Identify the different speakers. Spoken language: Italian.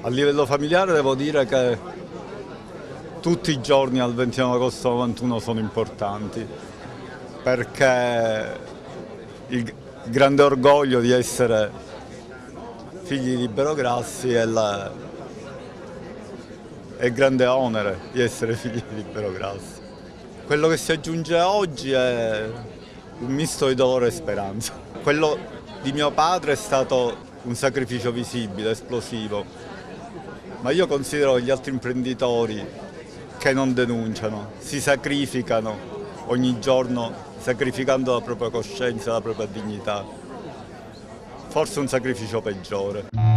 Speaker 1: A livello familiare devo dire che tutti i giorni al 29 agosto 91 sono importanti perché il grande orgoglio di essere figli di Libero Grassi e la, è grande onere di essere figli di Libero Grassi. Quello che si aggiunge oggi è un misto di dolore e speranza. Quello di mio padre è stato un sacrificio visibile, esplosivo, ma io considero gli altri imprenditori che non denunciano, si sacrificano ogni giorno sacrificando la propria coscienza, la propria dignità. Forse un sacrificio peggiore.